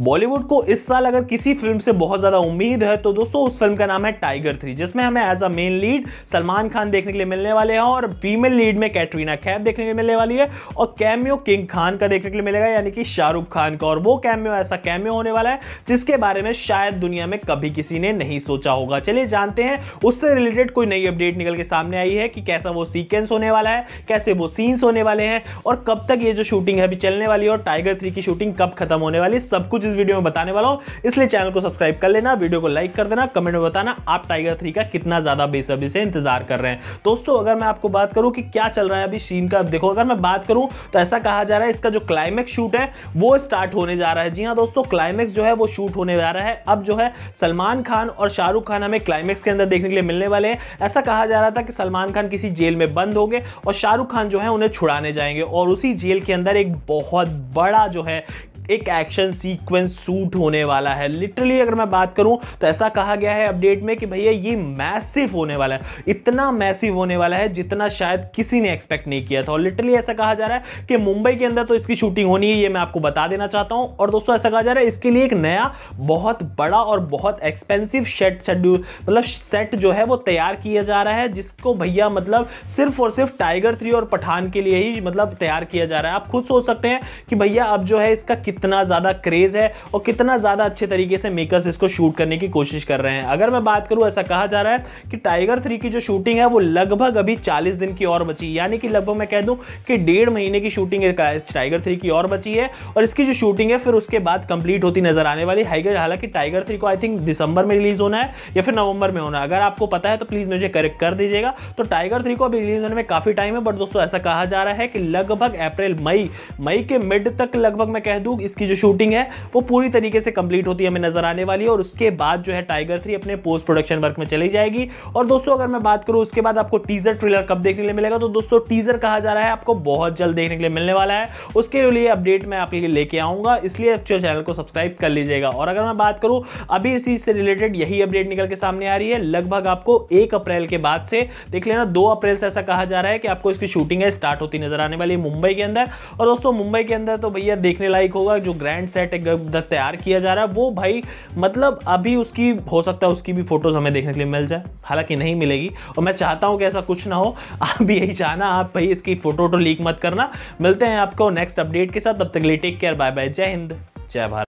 बॉलीवुड को इस साल अगर किसी फ़िल्म से बहुत ज़्यादा उम्मीद है तो दोस्तों, उस फ़िल्म का नाम है टाइगर थ्री जिसमें हमें as a main lead Salman Khan देखने के लिए मिलने वाले हैं और फीमेल लीड में कैटरीना कैफ देखने के लिए मिलने वाली है और कैमियो किंग खान का देखने के लिए मिलेगा, यानी कि शाहरुख खान का। और वो कैमियो ऐसा कैमियो होने वाला है, जिसके बारे में शायद दुनिया में कभी किसी ने नहीं सोचा होगा। चलिए जानते हैं, उससे रिलेटेड कोई नई अपडेट निकल के सामने आई है कि कैसा वो सीक्वेंस होने वाला है, कैसे वो सीन्स होने वाले हैं, और कब तक ये जो शूटिंग है, अभी चलने वाली है, और टाइगर थ्री की शूटिंग कब खत्म होने वाली सब कुछ इस वीडियो में बताने वाला हूँ। इसलिए चैनल को सब्सक्राइब कर लेना, वीडियो को लाइक कर देना, कमेंट में बताना आप टाइगर थ्री का कितना ज़्यादा बेसब्री से इंतज़ार कर रहे हैं। दोस्तों, अगर मैं आपको बात करूँ कि क्या चल रहा है अभी सीन का देखो, अगर मैं बात करूँ तो ऐसा कहा जा रहा है, इसका जो क्लाइमेक्स शूट है, वो स्टार्ट होने जा रहा है। जी हाँ दोस्तों क्लाइमेक्स जो है, वो शूट होने जा रहा है। अब जो है, सलमान खान और शाहरुख खान हमें क्लाइमेक्स के अंदर देखने के लिए मिलने वाले हैं। ऐसा कहा जा रहा था कि सलमान खान किसी जेल में बंद हो गए और शाहरुख खान जो है, उन्हें छुड़ाने जाएँगे और उसी जेल के अंदर एक बहुत बड़ा जो है एक एक्शन सीक्वेंस सूट होने वाला है। लिटरली अगर मैं बात करूँ तो ऐसा कहा गया है अपडेट में कि भैया ये मैसिव होने वाला है। इतना मैसिव होने वाला है जितना शायद किसी ने एक्सपेक्ट नहीं किया था। और लिटरली ऐसा कहा जा रहा है कि मुंबई के अंदर तो इसकी शूटिंग होनी है ये मैं आपको बता देना चाहता हूँ। और दोस्तों, ऐसा कहा जा रहा है, इसके लिए एक नया, बहुत बड़ा और बहुत एक्सपेंसिव सेट शेड्यूल मतलब सेट जो है वो तैयार किया जा रहा है, जिसको भैया मतलब सिर्फ़ और सिर्फ़ टाइगर थ्री और पठान के लिए ही मतलब तैयार किया जा रहा है। आप खुद सोच सकते हैं कि भैया अब जो है इसका कितना ज़्यादा क्रेज है और कितना ज़्यादा अच्छे तरीके से मेकर्स इसको शूट करने की कोशिश कर रहे हैं। अगर मैं बात करूँ, ऐसा कहा जा रहा है कि टाइगर थ्री की जो शूटिंग है, वो लगभग अभी 40 दिन की और बची। यानी कि लगभग मैं कह दूँ कि डेढ़ महीने की शूटिंग टाइगर थ्री की और बची है। और इसकी जो शूटिंग है, फिर उसके बाद कंप्लीट होती नज़र आने वाली है। हालाँकि टाइगर थ्री को आई थिंक दिसंबर में रिलीज़ होना है या फिर नवंबर में होना है। अगर आपको पता है तो प्लीज़ मुझे करेक्ट कर दीजिएगा। तो टाइगर थ्री को अभी रिलीज़ होने में काफ़ी टाइम है बट दोस्तों ऐसा कहा जा रहा है कि लगभग अप्रैल मई मई के मिड तक लगभग मैं कह दूँ इसकी जो शूटिंग है, वो पूरी तरीके से कंप्लीट होती हमें नज़र आने वाली है और उसके बाद जो है टाइगर थ्री अपने पोस्ट प्रोडक्शन वर्क में चली जाएगी। और दोस्तों, अगर मैं बात करूँ उसके बाद आपको टीजर ट्रेलर कब देखने के लिए मिलेगा तो दोस्तों टीजर कहा जा रहा है, आपको बहुत जल्द देखने के लिए मिलने वाला है। उसके लिए अपडेट मैं आपके लिए लेके आऊँगा, इसलिए चैनल को सब्सक्राइब कर लीजिएगा। और अगर मैं बात करूँ, अभी इसी से रिलेटेड यही अपडेट निकल के सामने आ रही है। लगभग आपको एक अप्रैल के बाद से, देख लेना, दो अप्रैल से ऐसा कहा जा रहा है कि आपको इसकी शूटिंग है स्टार्ट होती नज़र आने वाली है मुंबई के अंदर। और दोस्तों, मुंबई के अंदर तो भैया देखने लायक होगा जो ग्रैंड सेट तैयार किया जा रहा है, वो भाई मतलब अभी उसकी, हो सकता है उसकी भी फ़ोटोज़ हमें देखने के लिए मिल जाए। हालाँकि नहीं मिलेगी। और मैं चाहता हूँ कि ऐसा कुछ ना हो। आप भी यही चाहना, आप भाई इसकी फ़ोटो वोटो लीक मत करना। मिलते हैं आपको नेक्स्ट अपडेट के साथ। तब तक लिए टेक केयर बाय बाय जय हिंद, जय भारत।